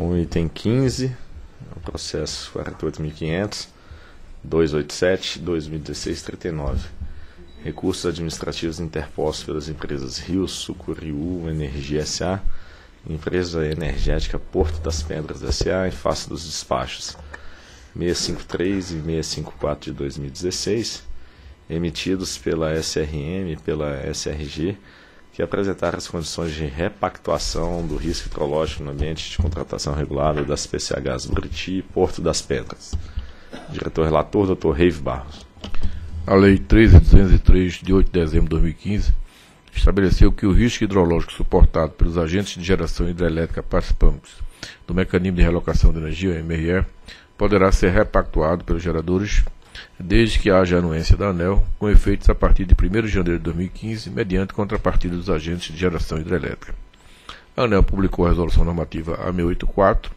Então, item 15, o processo 48.500, 287, 2016-39. Recursos administrativos interpostos pelas empresas Rio Sucuriú Energia S.A., Empresa Energética Porto das Pedras S.A., em face dos despachos 653 e 654 de 2016, emitidos pela SRM e pela SRG, que apresentaram as condições de repactuação do risco hidrológico no ambiente de contratação regulada das PCHs Buriti e Porto das Pedras. Diretor relator, Dr. Reive Barros. A Lei 13.203, de 8 de dezembro de 2015, estabeleceu que o risco hidrológico suportado pelos agentes de geração hidrelétrica participantes do Mecanismo de Relocação de Energia, MRE, poderá ser repactuado pelos geradores desde que haja anuência da ANEL, com efeitos a partir de 1 de janeiro de 2015, mediante contrapartida dos agentes de geração hidrelétrica. A ANEL publicou a Resolução Normativa A684,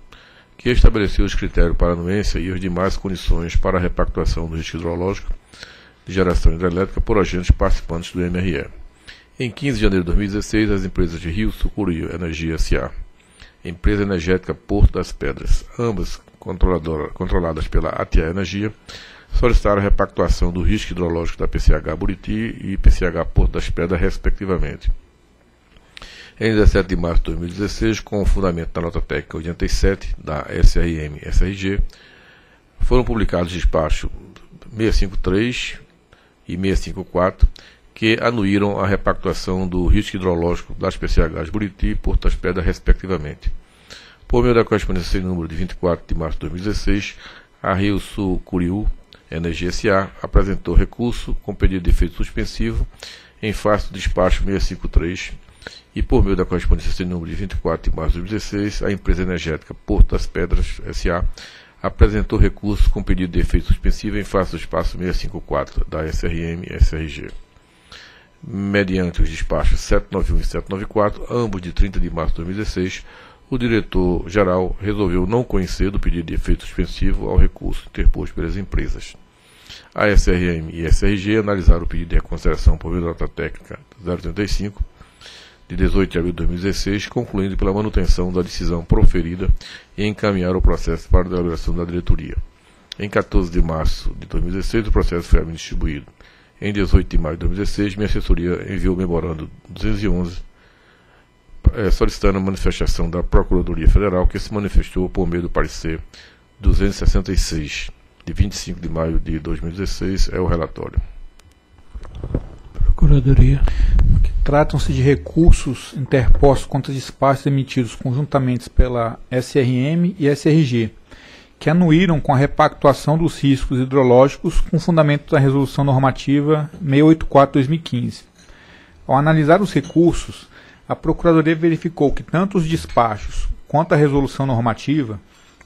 que estabeleceu os critérios para anuência e as demais condições para a repactuação do risco hidrológico de geração hidrelétrica por agentes participantes do MRE. Em 15 de janeiro de 2016, as empresas de Rio Sucuriu Energia S.A., Empresa Energética Porto das Pedras, ambas controladas pela ATIA Energia, solicitaram a repactuação do risco hidrológico da PCH Buriti e PCH Porto das Pedras, respectivamente. Em 17 de março de 2016, com o fundamento da nota técnica 87 da SRM-SRG, foram publicados despachos 653 e 654, que anuíram a repactuação do risco hidrológico das PCHs Buriti e Porto das Pedras, respectivamente. Por meio da correspondência número de 24 de março de 2016, a Rio Sul Curiú Energia S.A. apresentou recurso com pedido de efeito suspensivo em face do despacho 653 e por meio da correspondência sem número de 24 de março de 2016, a empresa energética Porto das Pedras S.A. apresentou recurso com pedido de efeito suspensivo em face do espaço 654 da SRM-SRG mediante os despachos 791 e 794, ambos de 30 de março de 2016, o diretor-geral resolveu não conhecer do pedido de efeito suspensivo ao recurso interposto pelas empresas. A SRM e a SRG analisaram o pedido de reconsideração por meio da nota técnica 035 de 18 de abril de 2016, concluindo pela manutenção da decisão proferida e encaminhar o processo para a deliberação da diretoria. Em 14 de março de 2016, o processo foi distribuído. Em 18 de maio de 2016, minha assessoria enviou o memorando 211 é, solicitando a manifestação da Procuradoria Federal, que se manifestou por meio do parecer 266, de 25 de maio de 2016, é o relatório. Procuradoria. Tratam-se de recursos interpostos contra despachos emitidos conjuntamente pela SRM e SRG que anuíram com a repactuação dos riscos hidrológicos com fundamento da Resolução Normativa 684-2015. Ao analisar os recursos, a Procuradoria verificou que tanto os despachos quanto a Resolução Normativa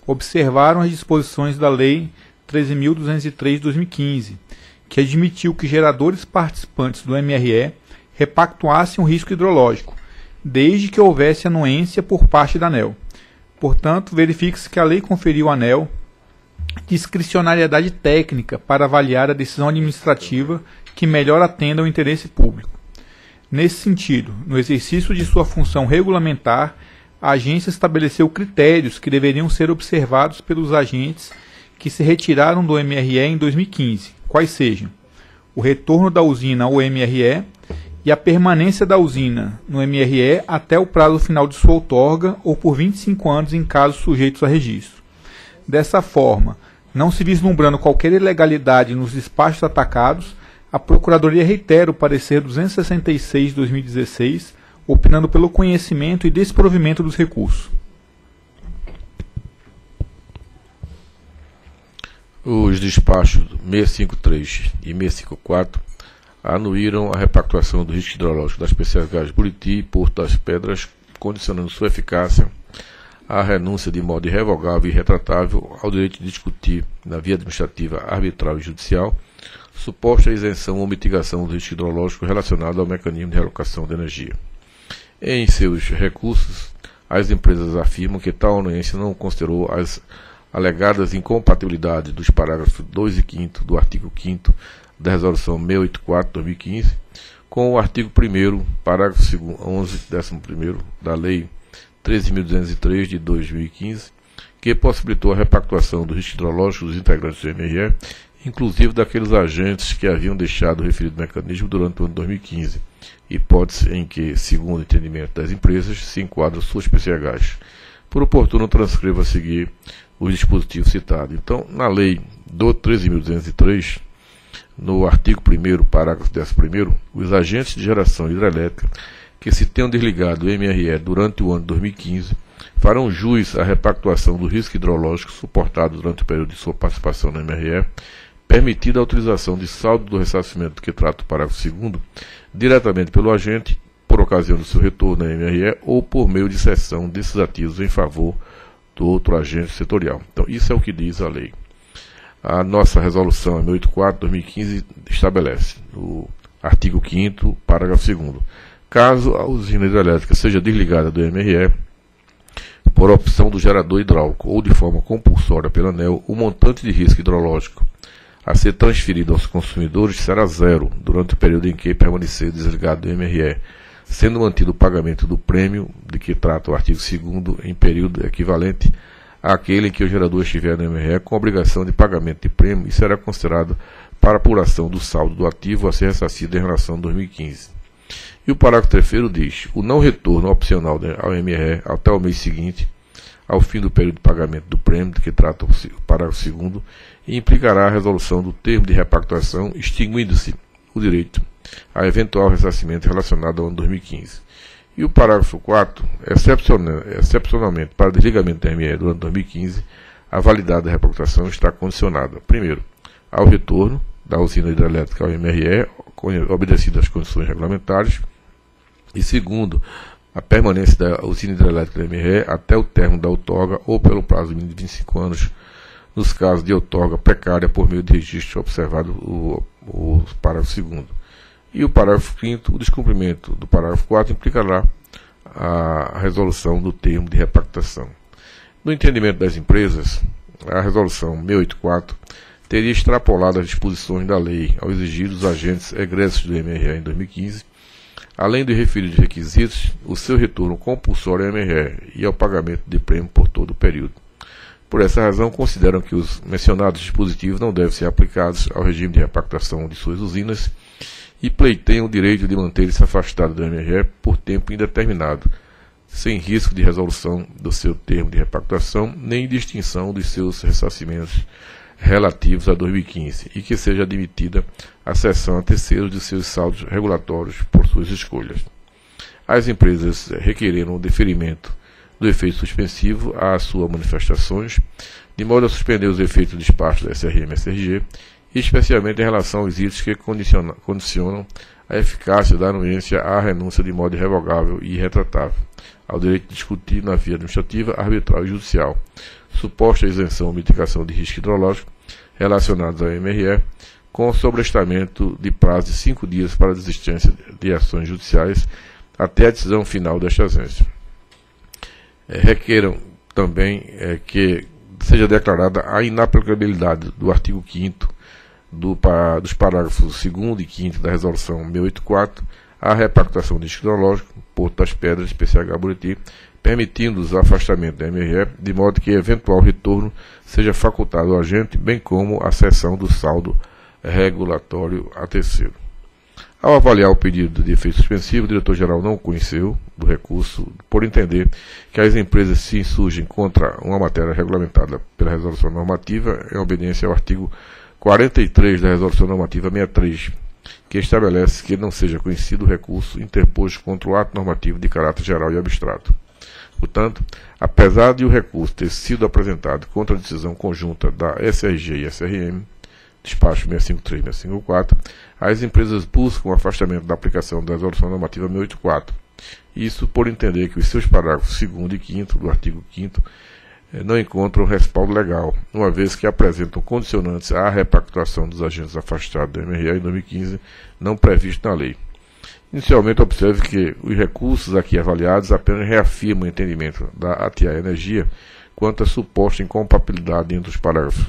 observaram as disposições da Lei 13.203-2015, que admitiu que geradores participantes do MRE repactuassem o risco hidrológico, desde que houvesse anuência por parte da ANEL. Portanto, verifique-se que a lei conferiu à ANEL discricionariedade técnica para avaliar a decisão administrativa que melhor atenda ao interesse público. Nesse sentido, no exercício de sua função regulamentar, a agência estabeleceu critérios que deveriam ser observados pelos agentes que se retiraram do MRE em 2015, quais sejam o retorno da usina ao MRE e a permanência da usina no MRE até o prazo final de sua outorga ou por 25 anos em casos sujeitos a registro. Dessa forma, não se vislumbrando qualquer ilegalidade nos despachos atacados, a Procuradoria reitera o parecer 266-2016, opinando pelo conhecimento e desprovimento dos recursos. Os despachos 653 e 654 anuíram a repactuação do risco hidrológico das PCHs Buriti e Porto das Pedras, condicionando sua eficácia à renúncia de modo irrevogável e retratável ao direito de discutir, na via administrativa, arbitral e judicial, suposta isenção ou mitigação do risco hidrológico relacionado ao mecanismo de relocação de energia. Em seus recursos, as empresas afirmam que tal anuência não considerou as alegadas incompatibilidades dos parágrafos 2 e 5 do artigo 5 da Resolução 684-2015, com o artigo 1 parágrafo 2 11, 11 da Lei 13.203 de 2015, que possibilitou a repactuação do risco hidrológico dos integrantes do MRE, inclusive daqueles agentes que haviam deixado o referido mecanismo durante o ano 2015, hipótese em que, segundo o entendimento das empresas, se enquadram suas PCHs. Por oportuno, transcrevo a seguir os dispositivos citados. Então, na lei do 13.203, no artigo 1 parágrafo 11 os agentes de geração hidrelétrica que se tenham desligado o MRE durante o ano 2015 farão jus à repactuação do risco hidrológico suportado durante o período de sua participação no MRE, permitida a utilização de saldo do ressarcimento que trata o parágrafo 2 diretamente pelo agente, por ocasião do seu retorno na MRE ou por meio de cessão desses ativos em favor do outro agente setorial. Então, isso é o que diz a lei. A nossa resolução 684-2015 estabelece, no artigo 5 parágrafo 2 caso a usina hidrelétrica seja desligada do MRE, por opção do gerador hidráulico ou de forma compulsória pela ANEL, o montante de risco hidrológico a ser transferido aos consumidores será zero durante o período em que permanecer desligado do MRE, sendo mantido o pagamento do prêmio de que trata o artigo 2 em período equivalente àquele em que o gerador estiver no MRE com obrigação de pagamento de prêmio e será considerado para apuração do saldo do ativo a ser ressarcido em relação a 2015. E o parágrafo terceiro diz: o não retorno opcional ao MRE até o mês seguinte, ao fim do período de pagamento do prêmio, de que trata o parágrafo segundo, implicará a resolução do termo de repactuação, extinguindo-se o direito a eventual ressarcimento relacionado ao ano 2015. E o parágrafo 4, excepcionalmente para desligamento do MRE durante 2015, a validade da repactuação está condicionada, primeiro, ao retorno da usina hidrelétrica ao MRE, obedecidas as condições regulamentares, e segundo, a permanência da usina hidrelétrica da MRE até o término da outorga ou pelo prazo mínimo de 25 anos, nos casos de outorga precária por meio de registro observado o, o parágrafo 2 E o parágrafo 5 o descumprimento do parágrafo 4 implicará a resolução do termo de repactação. No entendimento das empresas, a resolução 684 teria extrapolado as disposições da lei ao exigir dos agentes egressos do MRE em 2015 além de referidos requisitos, o seu retorno compulsório ao MRE e ao pagamento de prêmio por todo o período. Por essa razão, consideram que os mencionados dispositivos não devem ser aplicados ao regime de repactação de suas usinas e pleiteiam o direito de manter-se afastado do MRE por tempo indeterminado, sem risco de resolução do seu termo de repactação nem de extinção dos seus ressarcimentos relativos a 2015 e que seja admitida a cessão a terceiros de seus saldos regulatórios por suas escolhas. As empresas requereram o deferimento do efeito suspensivo às suas manifestações, de modo a suspender os efeitos do despacho da SRM SRG, especialmente em relação aos itens que condicionam, condicionam a eficácia da anuência à renúncia de modo irrevogável e irretratável, ao direito de discutir na via administrativa, arbitral e judicial, suposta isenção ou mitigação de risco hidrológico relacionados ao MRE, com sobrestamento de prazo de cinco dias para a desistência de ações judiciais até a decisão final desta agência. É, requeram também é, que seja declarada a inaplicabilidade do artigo 5 do, dos parágrafos 2 e 5 da Resolução 684 à repactuação hidrológico, Porto das Pedras, PCH Buriti, permitindo o afastamento da MRE, de modo que eventual retorno seja facultado ao agente, bem como a cessão do saldo regulatório a terceiro. Ao avaliar o pedido de efeito suspensivo, o diretor-geral não conheceu do recurso, por entender que as empresas se insurgem contra uma matéria regulamentada pela resolução normativa em obediência ao artigo 43 da resolução normativa 63, que estabelece que não seja conhecido o recurso interposto contra o ato normativo de caráter geral e abstrato. Portanto, apesar de o recurso ter sido apresentado contra a decisão conjunta da SRG e SRM, despacho 653 e 654, as empresas buscam o afastamento da aplicação da resolução normativa 684. Isso por entender que os seus parágrafos 2 e 5 do artigo 5 eh, não encontram respaldo legal, uma vez que apresentam condicionantes à repactuação dos agentes afastados do MRE em 2015, não previsto na lei. Inicialmente, observe que os recursos aqui avaliados apenas reafirmam o entendimento da ATI Energia quanto à suposta incompatibilidade entre os parágrafos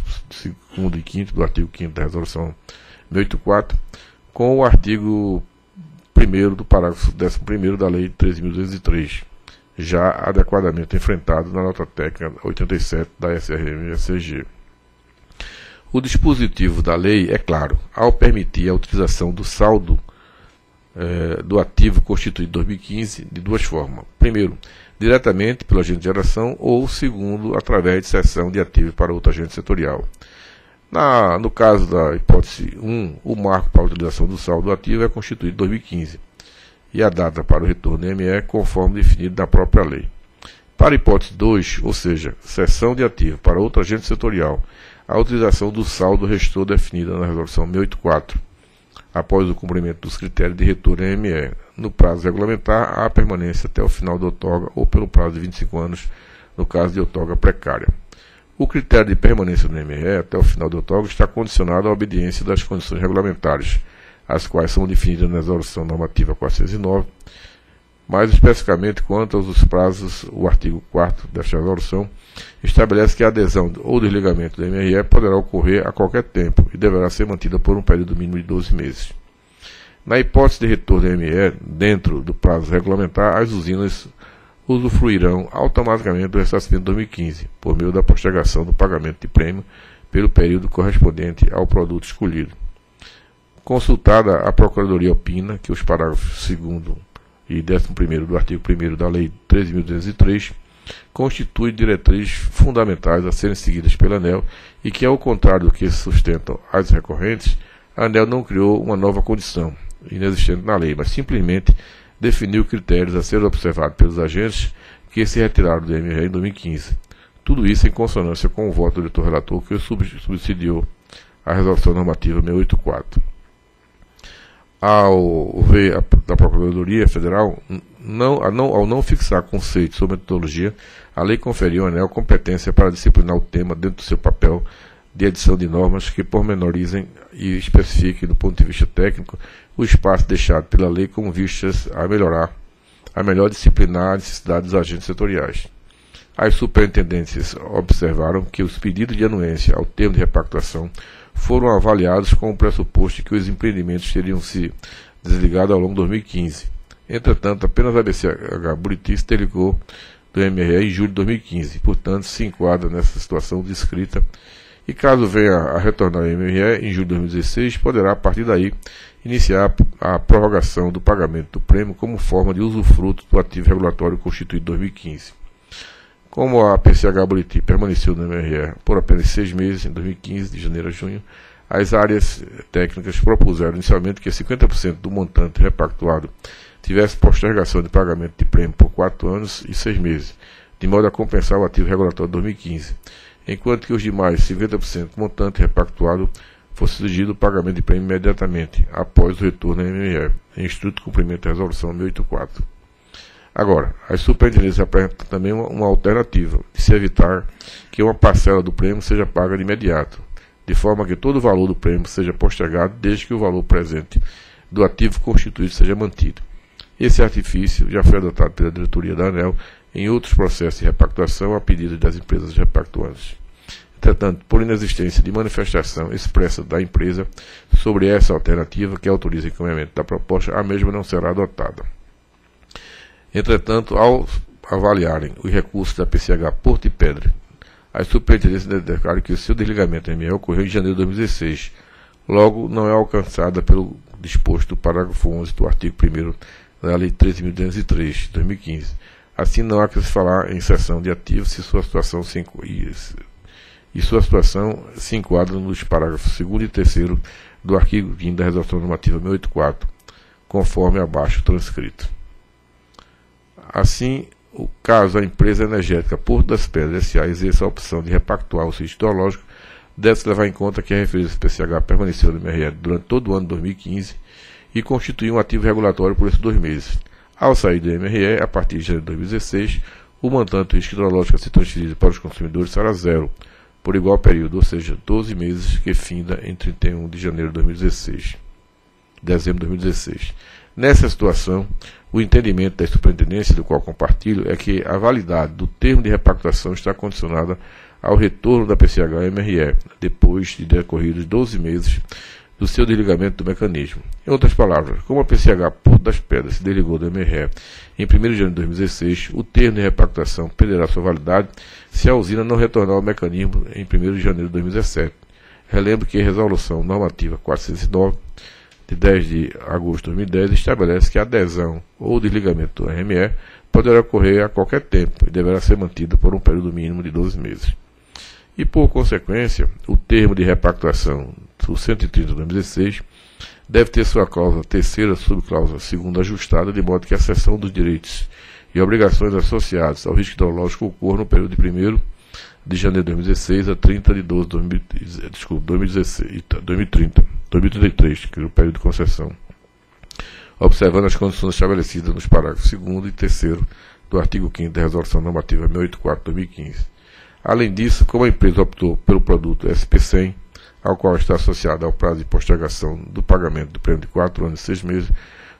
2 e 5 do artigo 5 da Resolução 684 com o artigo 1 do parágrafo 11 da Lei 13.203, já adequadamente enfrentado na nota técnica 87 da SRM-SG. O dispositivo da lei é claro, ao permitir a utilização do saldo eh, do ativo constituído em 2015 de duas formas. Primeiro, diretamente pelo agente de geração ou segundo, através de cessão de ativo para outro agente setorial. Na, no caso da hipótese 1, o marco para a utilização do saldo ativo é constituído em 2015 e a data para o retorno do ME é conforme definido na própria lei. Para a hipótese 2, ou seja, cessão de ativo para outro agente setorial, a utilização do saldo restou definida na Resolução 684, após o cumprimento dos critérios de retorno ME. No prazo regulamentar, há permanência até o final da outorga ou pelo prazo de 25 anos, no caso de outorga precária. O critério de permanência do ME até o final da outorga está condicionado à obediência das condições regulamentares, as quais são definidas na Resolução Normativa 409, mais especificamente quanto aos prazos, o artigo 4 desta resolução estabelece que a adesão ou desligamento do MRE poderá ocorrer a qualquer tempo e deverá ser mantida por um período mínimo de 12 meses. Na hipótese de retorno do ME, dentro do prazo regulamentar, as usinas usufruirão automaticamente do ressarcimento de 2015, por meio da postergação do pagamento de prêmio pelo período correspondente ao produto escolhido. Consultada a Procuradoria opina que os parágrafos 2 e 11 do artigo 1 da Lei 13.203 constituem diretrizes fundamentais a serem seguidas pela ANEL e que, ao contrário do que sustentam as recorrentes, a ANEL não criou uma nova condição inexistente na lei, mas simplesmente definiu critérios a serem observados pelos agentes que se retiraram do MRE em 2015. Tudo isso em consonância com o voto do diretor relator que subsidiou a resolução normativa 684 ao ver a, da Procuradoria Federal, não, não, ao não fixar conceitos sobre metodologia, a lei conferiu ao ANEL competência para disciplinar o tema dentro do seu papel de edição de normas que pormenorizem e especifiquem, do ponto de vista técnico, o espaço deixado pela lei como vistas a melhorar, a melhor disciplinar a necessidade dos agentes setoriais. As superintendências observaram que os pedidos de anuência ao termo de repactuação foram avaliados com o pressuposto de que os empreendimentos teriam se desligado ao longo de 2015. Entretanto, apenas a BCH Buriti se desligou do MRE em julho de 2015, portanto, se enquadra nessa situação descrita. E caso venha a retornar ao MRE em julho de 2016, poderá, a partir daí, iniciar a prorrogação do pagamento do prêmio como forma de usufruto do ativo regulatório constituído em 2015. Como a PCH Buriti permaneceu no MRE por apenas seis meses, em 2015, de janeiro a junho, as áreas técnicas propuseram inicialmente que 50% do montante repactuado tivesse postergação de pagamento de prêmio por quatro anos e seis meses, de modo a compensar o ativo regulatório de 2015, enquanto que os demais 50% do montante repactuado fosse exigido o pagamento de prêmio imediatamente, após o retorno ao MRE, em estrito cumprimento da Resolução 1084. Agora, as superintendências apresentam também uma, uma alternativa de se evitar que uma parcela do prêmio seja paga de imediato, de forma que todo o valor do prêmio seja postergado desde que o valor presente do ativo constituído seja mantido. Esse artifício já foi adotado pela diretoria da ANEL em outros processos de repactuação a pedido das empresas repactuantes. Entretanto, por inexistência de manifestação expressa da empresa sobre essa alternativa que autoriza o encaminhamento da proposta, a mesma não será adotada. Entretanto, ao avaliarem os recursos da PCH Porto e Pedra, as superintendências declaram que o seu desligamento ME ocorreu em janeiro de 2016, logo não é alcançada pelo disposto do parágrafo 11 do artigo 1 da Lei 13.203 de 2015. Assim, não há que se falar em cessão de ativos se sua situação se, e, e sua situação se enquadra nos parágrafos 2 e 3 do artigo 20 da Resolução Normativa 684, conforme abaixo transcrito. Assim, o caso a empresa energética Porto das Pedras S.A. exerça a opção de repactuar o sítio hidrológico, deve-se levar em conta que a referência PCH permaneceu no MRE durante todo o ano de 2015 e constituiu um ativo regulatório por esses dois meses. Ao sair do MRE, a partir de janeiro de 2016, o montante do risco hidrológico a ser transferido para os consumidores será zero, por igual período, ou seja, 12 meses que finda em 31 de janeiro de 2016, dezembro de 2016. Nessa situação, o entendimento da superintendência, do qual compartilho, é que a validade do termo de repactuação está condicionada ao retorno da PCH-MRE, depois de decorridos 12 meses do seu desligamento do mecanismo. Em outras palavras, como a PCH Porto das Pedras se desligou do MRE em 1 de janeiro de 2016, o termo de repactuação perderá sua validade se a usina não retornar ao mecanismo em 1 de janeiro de 2017. Relembro que a Resolução Normativa 409, de 10 de agosto de 2010, estabelece que a adesão ou desligamento do RME poderá ocorrer a qualquer tempo e deverá ser mantido por um período mínimo de 12 meses. E, por consequência, o termo de repactuação do 130 de 2016 deve ter sua cláusula terceira subcláusula segunda ajustada, de modo que a cessão dos direitos e obrigações associados ao risco hidrológico ocorra no período de 1 de janeiro de 2016 a 30 de 12 de desculpa, 2016, 2030, 2033, que é o período de concessão, observando as condições estabelecidas nos parágrafos 2 e 3 do artigo 5 da Resolução Normativa 684-2015. Além disso, como a empresa optou pelo produto SP100, ao qual está associado ao prazo de postergação do pagamento do prêmio de 4 anos e 6 meses,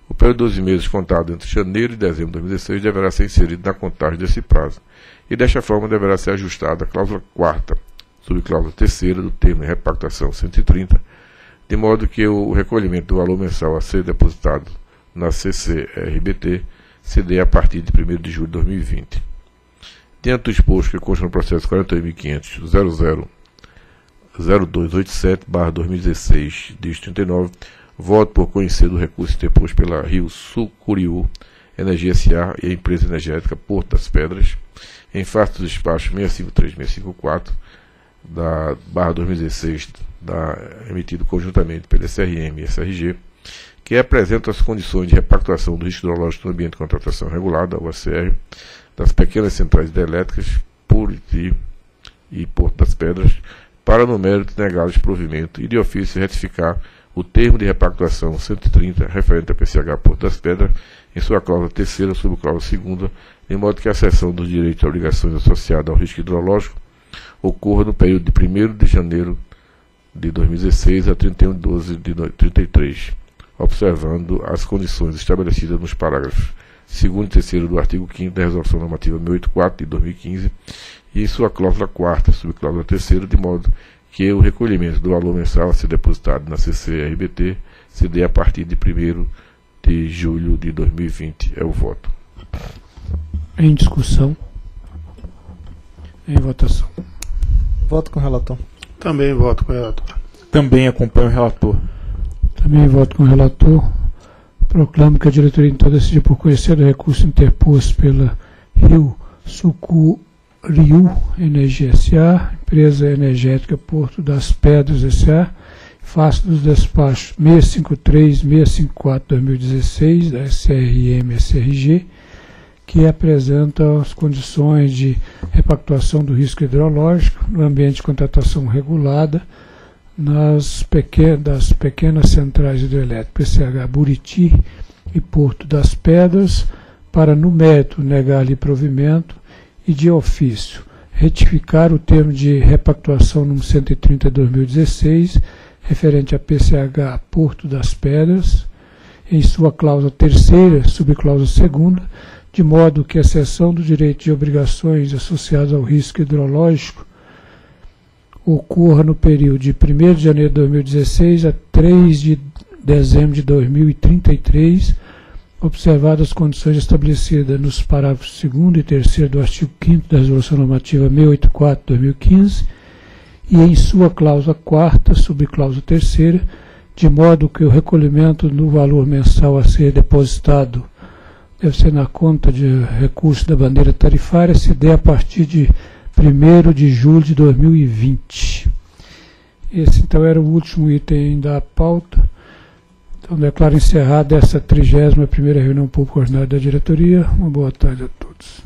o período de 12 meses contado entre janeiro e dezembro de 2016 deverá ser inserido na contagem desse prazo, e desta forma deverá ser ajustada a cláusula 4 subcláusula 3 do termo de repactação 130, de modo que o recolhimento do valor mensal a ser depositado na CCRBT se dê a partir de 1 de julho de 2020. Diante do exposto que consta no processo 48.500.0287-2016, dígito 39, voto por conhecer do recurso interposto pela Rio Sucuriú Energia S.A. e a empresa energética Porto das Pedras, em face do despacho 653-654 da barra 2016, da, emitido conjuntamente pela SRM e SRG, que apresenta as condições de repactuação do risco hidrológico no ambiente de contratação regulada, o ACR, das pequenas centrais hidrelétricas, Puriti e Porto das Pedras, para no mérito negar o desprovimento e de ofício retificar o termo de repactuação 130 referente a PCH Porto das Pedras em sua cláusula terceira sobre cláusula segunda, de modo que a cessão dos direitos e obrigações associadas ao risco hidrológico ocorra no período de 1 de janeiro de 2016 a 31 de 12 de 33, observando as condições estabelecidas nos parágrafos 2 e 3 do artigo 5 da Resolução Normativa 1084 de 2015 e em sua cláusula 4 subcláusula 3 de modo que o recolhimento do valor mensal a ser depositado na CCRBT se dê a partir de 1 de julho de 2020. É o voto. Em discussão. Em votação. Voto com o relator. Também voto com o relator. Também acompanho o relator. Também voto com o relator. Proclamo que a diretoria então decidiu por conhecer o recurso interposto pela Rio Sucuriú Energia S.A., empresa energética Porto das Pedras S.A., face dos despachos 653 654 2016 da SRM SRG, que apresenta as condições de repactuação do risco hidrológico no ambiente de contratação regulada nas pequenas, das pequenas centrais hidrelétricas PCH Buriti e Porto das Pedras, para no mérito negar-lhe provimento e de ofício. Retificar o termo de repactuação número 130 de 2016, referente a PCH Porto das Pedras, em sua cláusula terceira, subcláusula segunda, de modo que a cessão do direito de obrigações associadas ao risco hidrológico ocorra no período de 1 de janeiro de 2016 a 3 de dezembro de 2033, observadas as condições estabelecidas nos parágrafos 2 e 3 do artigo 5 da Resolução Normativa 684-2015 e em sua cláusula 4 subcláusula 3 de modo que o recolhimento do valor mensal a ser depositado deve ser na conta de recurso da bandeira tarifária se der a partir de 1 de julho de 2020. Esse então era o último item da pauta. Então, declaro encerrada essa 31ª reunião pública ordinária da diretoria. Uma boa tarde a todos.